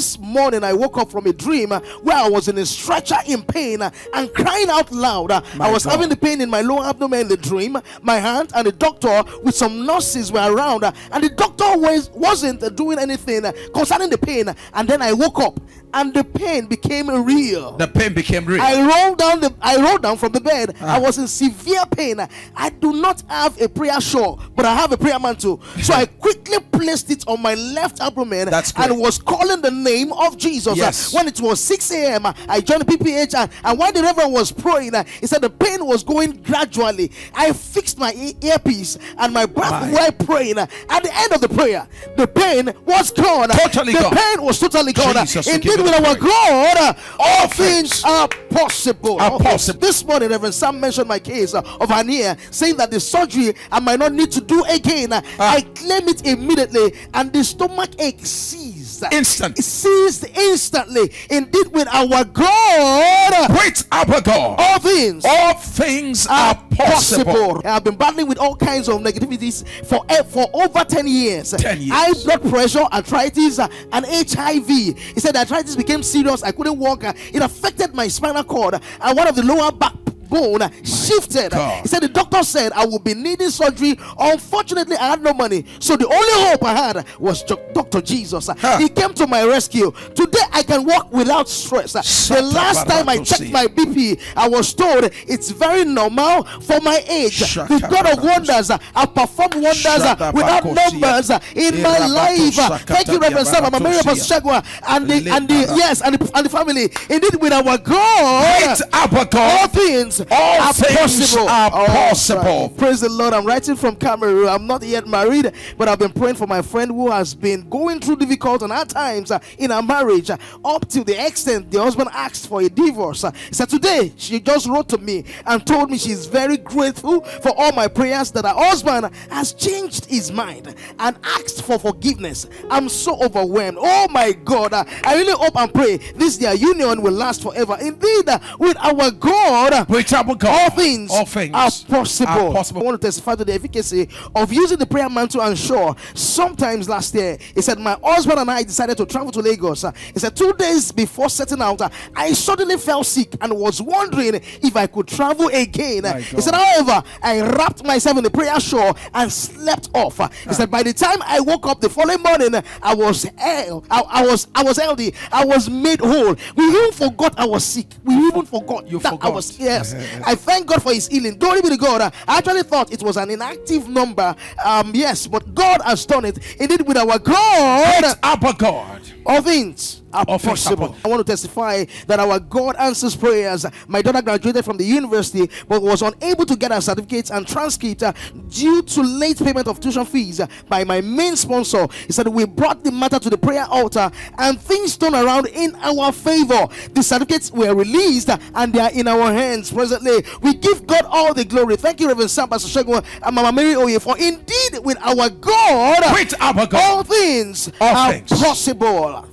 this morning I woke up from a dream where I was in a stretcher in pain and crying out loud. Uh, I was God. having the pain in my lower abdomen in the dream. My hand and the doctor with some nurses were around, and the doctor was wasn't doing anything concerning the pain. And then I woke up, and the pain became real. The pain became real. I rolled down the I rolled down from the bed. I was in severe pain. I do not have a prayer shawl, but I have a prayer mantle. So I quickly placed it on my left abdomen That's great. and was calling the name of Jesus. Yes. When it was 6 a.m., I joined PPH and, and while the reverend was praying, uh, he said the pain was going gradually. I fixed my earpiece and my breath while praying. At the end of the prayer, the pain was gone. Totally the gone. pain was totally gone. Jesus, Indeed, with our. God, uh, all things are possible. are possible. This morning, Reverend Sam mentioned my case uh, of hernia, saying that the surgery I might not need to do again. Uh, Ah. I claim it immediately, and the stomach ache ceased. Instant. It ceased instantly. Indeed, with our God, With our God, all things all things are possible. I've been battling with all kinds of negativities for eh, for over 10 years. 10 years. High blood pressure, arthritis, uh, and HIV. He said arthritis became serious. I couldn't walk. Uh, It affected my spinal cord and one of the lower back bone shifted. God. He said the doctor said I would be needing surgery. Unfortunately, I had no money. So the only hope I had was Dr. Jesus. Uh, Huh. He came to my rescue. Today I can walk without stress. The last time I checked my BP, I was told it's very normal for my age. The God of wonders uh, have performed wonders uh, without numbers uh, in my life. Thank you, Reverend Sam. I'm a and the and the yes and the, and the family. Indeed, with our God, our all God, things all are things possible. are possible. Praise the Lord. I'm writing from Cameroon. I'm not yet married, but I've been praying for my friend who has been going through difficult and hard times in her marriage, up to the extent the husband asked for a divorce. Uh, so today she just wrote to me and told me she's very grateful for all my prayers that her husband has changed his mind and asked for forgiveness. I'm so overwhelmed. Oh my God. I really hope and pray this their union will last forever. Indeed, with our God, with our God, all things, all things are possible. are possible. I want to testify to the efficacy of using the prayer mantle and sure. Sometimes last year, he said, My husband and I decided to travel to Lagos. He said, Two days before setting out, I suddenly fell sick and was wondering if I could travel again. He said, However, I wrapped myself in the prayer shawl and slept off. He said, By the time I woke up the following morning, I was hel- I, I was I was healthy. I was made whole. We even forgot I was sick. We even forgot You that I was yes. I thank God for his healing. Glory be to God. I actually thought it was an inactive number. Um, yes, but God has done it. Indeed, with our God, our God. all things are All things are possible. possible. I want to testify that our God answers prayers. My daughter graduated from the university but was unable to get her certificate and transcript uh, due to late payment of tuition fees uh, by my main sponsor. He said, We brought the matter to the prayer altar and things turned around in our favor. The certificates were released uh, and they are in our hands presently. We give God all the glory. Thank you, Reverend Sam, Pastor Shegun, and Mama Mary Oye, for indeed with our God, With our God. all things All are things. possible.